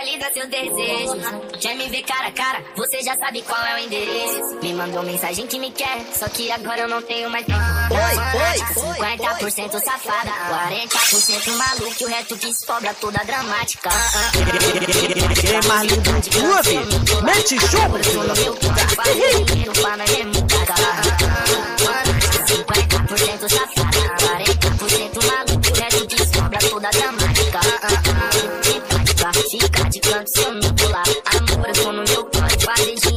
realiza seus desejos. Quer me ver cara a cara, você já sabe qual é o endereço. Me mandou mensagem que me quer, só que agora eu não tenho mais tempo. Oi, oi, 50% safada, 40% maluco, o resto que sobra toda dramática. É mais lindo de filho? Mete chuva! adianta só me pular. Amor, eu no meu plano. Guardei de